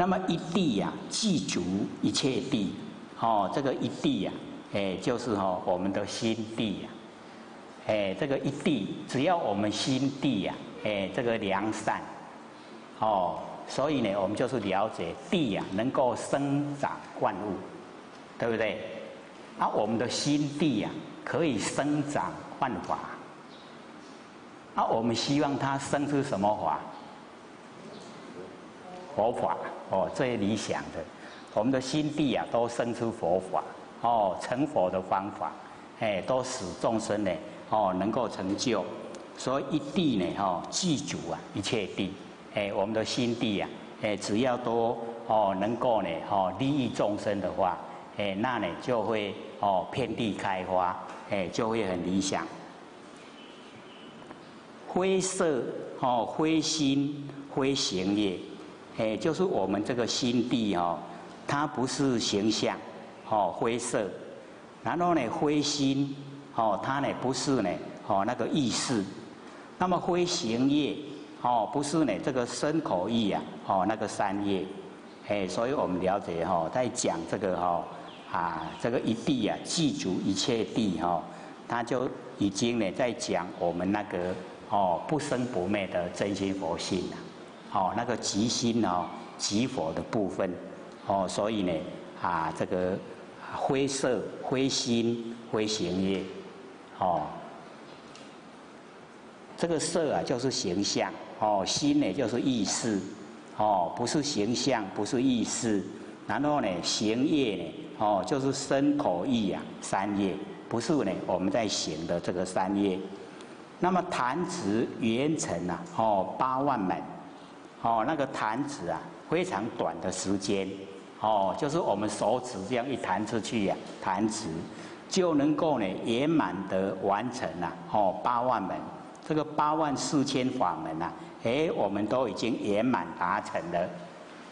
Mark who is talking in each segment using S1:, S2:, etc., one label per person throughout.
S1: 那么一地呀，具足一切地，哦，这个一地呀，哎，就是哦，我们的心地呀，哎，这个一地，只要我们心地呀，哎，这个良善，哦，所以呢，我们就是了解地呀，能够生长万物，对不对？啊，我们的心地呀，可以生长万法，啊，我们希望它生出什么法？佛法哦，最理想的，我们的心地啊，都生出佛法哦，成佛的方法，哎，都使众生呢哦能够成就，所以一地呢哈具足啊一切地，哎，我们的心地啊，哎，只要都哦能够呢哦利益众生的话，哎，那呢就会哦遍地开花，哎，就会很理想。灰色哦灰心灰行业。哎，就是我们这个心地哦，它不是形象，哦灰色，然后呢灰心，哦它呢不是呢，哦那个意识，那么灰行业，哦不是呢这个身口意啊，哦那个三业，哎，所以我们了解哈，在讲这个哈啊这个一地啊，记足一切地哈，他就已经呢在讲我们那个哦不生不灭的真心佛性了。哦，那个极心哦，极佛的部分，哦，所以呢，啊，这个灰色、灰心、灰行业，哦，这个色啊就是形象，哦，心呢就是意识，哦，不是形象，不是意识，然后呢，行业呢，哦，就是身口意啊三业，不是呢我们在行的这个三业，那么弹指圆成啊，哦，八万门。哦，那个弹指啊，非常短的时间，哦，就是我们手指这样一弹出去呀，弹指就能够呢圆满的完成了，哦，八万门，这个八万四千法门呐，哎，我们都已经圆满达成了，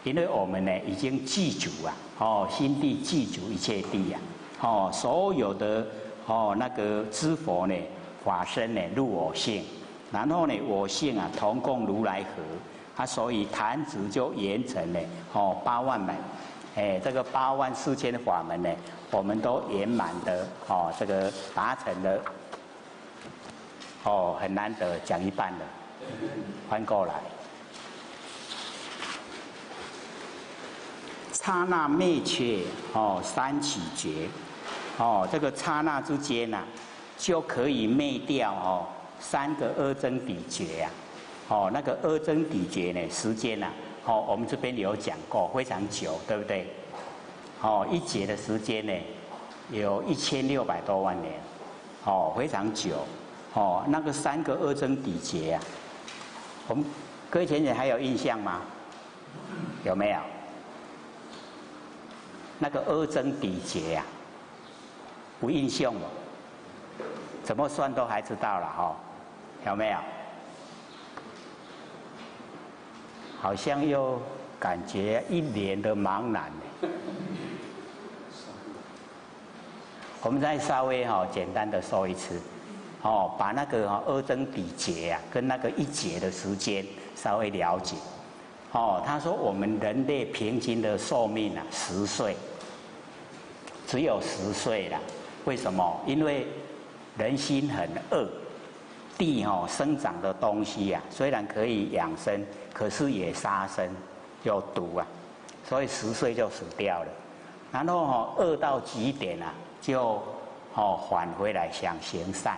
S1: 因为我们呢已经记住啊，哦，心地记住一切地呀，哦，所有的哦那个知佛呢，法身呢入我性，然后呢我性啊同共如来合。他所以弹指就圆成了哦八万门，哎这个八万四千法门呢，我们都圆满的哦这个达成了，哦很难得讲一半了，翻过来，刹那灭却哦三起觉，哦这个刹那之间呐，就可以灭掉哦三个阿僧底觉呀。哦，那个阿僧底劫呢？时间呢？哦，我们这边有讲过，非常久，对不对？哦，一劫的时间呢，有一千六百多万年，哦，非常久。哦，那个三个阿僧底劫啊，我们各位前人还有印象吗？有没有？那个阿僧底劫啊，无印象了，怎么算都还知道了哈？有没有？好像又感觉一脸的茫然。我们再稍微哈简单的说一次，哦，把那个哈阿僧底劫啊跟那个一劫的时间稍微了解。哦，他说我们人类平均的寿命啊十岁，只有十岁了。为什么？因为人心很恶。地哈生长的东西呀，虽然可以养生，可是也杀生，有毒啊，所以十岁就死掉了。然后哈饿到极点啊，就哦返回来想行善。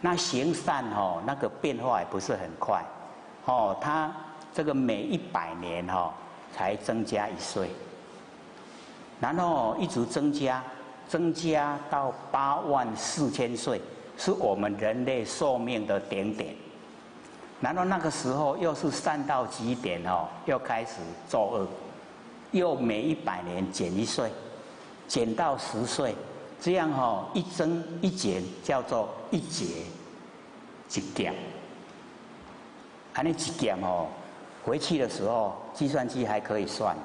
S1: 那行善哈那个变化也不是很快，哦，他这个每一百年哈才增加一岁，然后一直增加，增加到八万四千岁。是我们人类寿命的顶点，然后那个时候又是善到极点哦，又开始作恶，又每一百年减一岁，减到十岁，这样哦一增一减叫做一劫一减，还那几减哦，回去的时候计算机还可以算，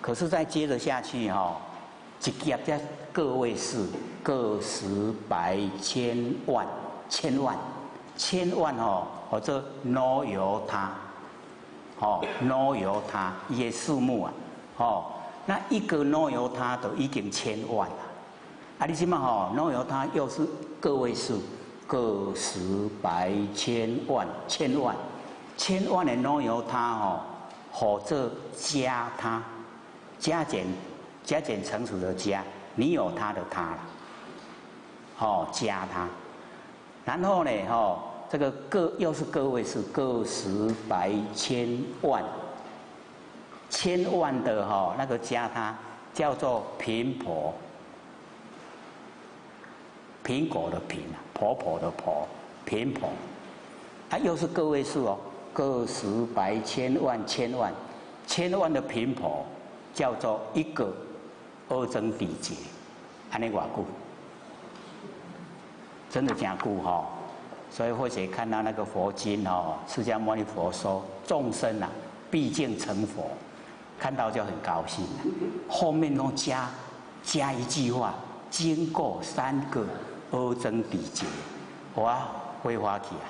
S1: 可是再接着下去哈。一劫在个位数，个十百千万千万千万哦，或者 no 由他，哦，挪由他一些数目啊，哦，那一个挪由他都已经千万了，啊，你起码吼挪由他又是个位数，个十百千万千万，千万的挪由他哦，或者加他，加减加减乘除的加，你有他的他了，哦，加他，然后呢，哦。这个个又是个位数，个十百千万，千万的哈那个加他叫做频婆，苹果的苹啊，婆婆的婆，频婆，它又是个位数哦，个十百千万千万，千万的频婆叫做一个二增比劫，安尼瓦固，真的加固哈。所以或者看到那个佛经哦，释迦牟尼佛说众生啊，毕竟成佛，看到就很高兴。后面都加加一句话，经过三个阿僧底劫，哇，会花起啊！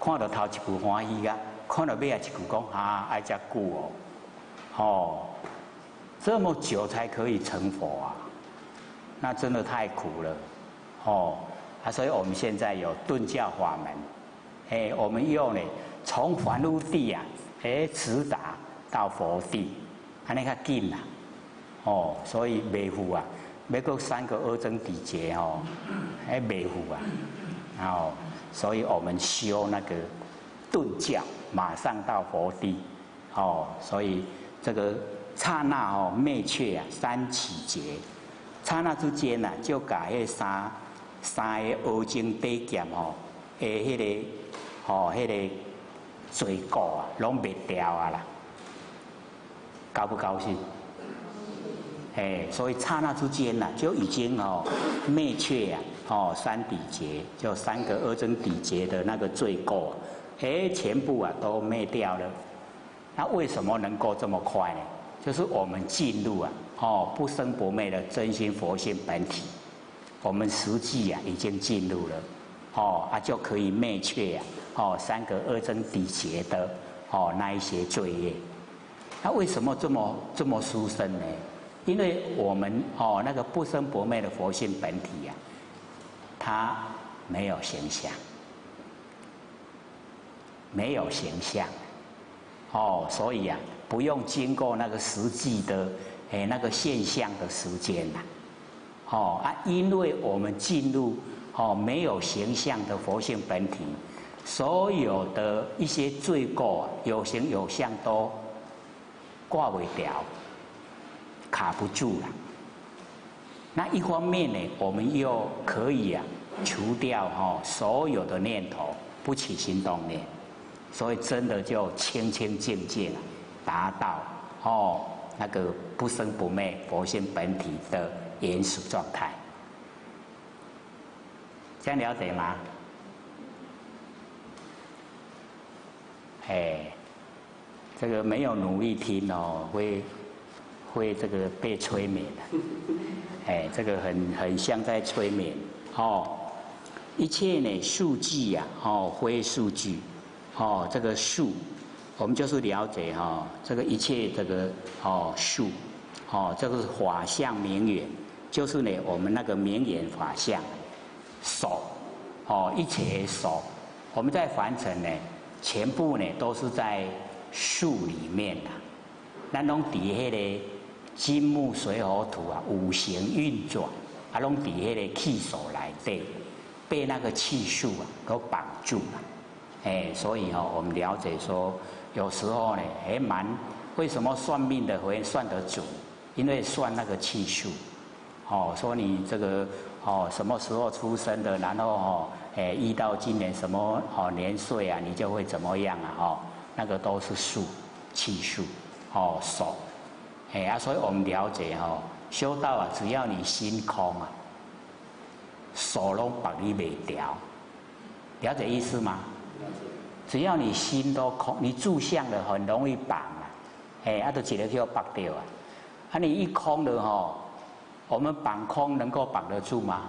S1: 看到头一句欢喜啊，看到尾啊一句讲啊，爱加久哦，哦，这么久才可以成佛啊，那真的太苦了，哦。啊，所以我们现在有顿教法门，哎，我们用呢，从凡入地啊，哎，直达到佛地，安尼较紧啦，哦，所以未负啊，每个三个二增底劫哦，还未负啊，然后，所以我们修那个顿教，马上到佛地，哦，所以这个刹那哦，灭却啊，三起劫，刹那之间呢，就改迄三。三个欧金杯剑吼，诶，迄个吼，迄个罪过啊，拢灭掉啊啦，高不高兴？哎，所以刹那之间呐，就已经哦灭却啊，哦三底劫，就三个二增底劫的那个罪过，哎，全部啊都灭掉了。那为什么能够这么快呢？就是我们进入啊，哦不生不灭的真心佛性本体。我们实际呀已经进入了，哦啊就可以灭却呀，哦三个二增底劫的哦那一些罪业，那为什么这么这么殊胜呢？因为我们哦那个不生不灭的佛性本体呀，它没有形象，没有形象，哦所以呀不用经过那个实际的诶那个现象的时间呐。哦啊，因为我们进入哦没有形象的佛性本体，所有的一些罪过有形有相都挂不掉，卡不住了。那一方面呢，我们又可以啊除掉哈所有的念头，不起心动念，所以真的就清清净净了达到哦那个不生不灭佛性本体的。原始状态，这样了解吗？哎，这个没有努力听哦，会会这个被催眠的。哎，这个很很像在催眠哦。一切呢数据呀，哦，非数据，哦，这个数，我们就是了解哈，这个一切这个哦数，哦，这个是法相明远。就是呢，我们那个明眼法相，手，哦，一切手，我们在凡尘呢，全部呢都是在树里面的，那拢底下的金木水火土啊，五行运转，啊，拢底下的气手来对，被那个气数啊都绑住了，哎，所以哦，我们了解说，有时候呢，还蛮为什么算命的会算得准，因为算那个气数。哦，说你这个哦什么时候出生的，然后哦，哎，一到今年什么哦年岁啊，你就会怎么样啊？哦，那个都是数，气数，哦手，哎啊，所以我们了解哦，修道啊，只要你心空啊，手拢绑你未掉，了解意思吗？只要你心都空，你住相的很容易绑啊，哎，啊，都直接就要绑掉啊，啊，你一空了吼。我们绑空能够绑得住吗？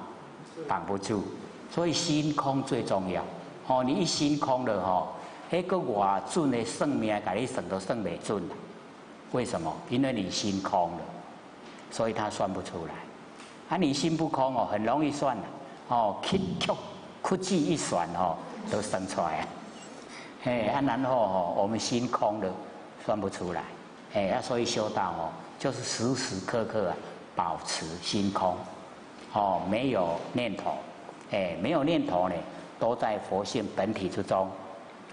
S1: 绑不住，所以心空最重要。哦，你一心空了哈，迄个我准的算命，给你算都算不准。为什么？因为你心空了，所以他算不出来。啊，你心不空哦，很容易算的。哦，曲曲曲计一算哦，都算出来。嘿，啊，然后哦，我们心空了，算不出来。哎，啊，所以修道哦，就是时时刻刻啊，保持心空。哦，没有念头。哎，没有念头呢，都在佛性本体之中。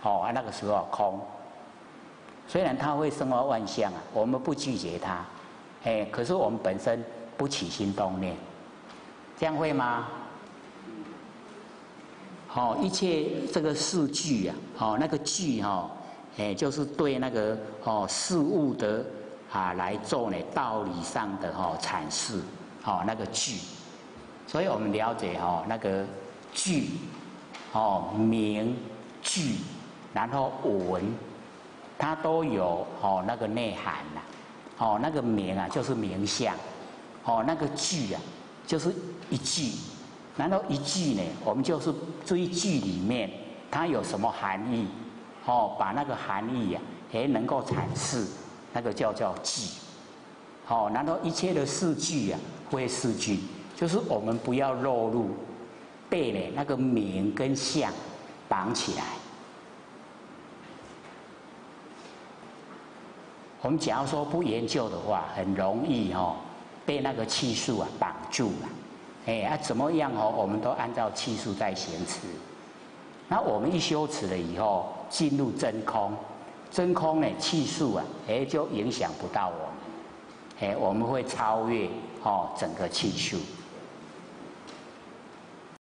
S1: 哦，啊，那个时候空。虽然它会生化万象啊，我们不拒绝它，哎，可是我们本身不起心动念，这样会吗？哦，一切这个事具啊，哦，那个具哈，哎，就是对那个哦事物的啊来做呢道理上的哈阐释，哦那个具，所以我们了解哈那个具，哦名具，然后文。它都有哦那个内涵呐，哦那个名啊就是名相，哦那个句啊就是一句，难道一句呢我们就是这一句里面它有什么含义，哦把那个含义呀也能够阐释，那个叫叫句，哦难道一切的四句啊会四句，就是我们不要落入被呢那个名跟相绑起来。我们假如说不研究的话，很容易哦被那个气数啊绑住了。哎啊，怎么样哦？我们都按照气数在行持。那我们一修持了以后，进入真空，真空呢气数啊，哎就影响不到我们。哎，我们会超越哦整个气数。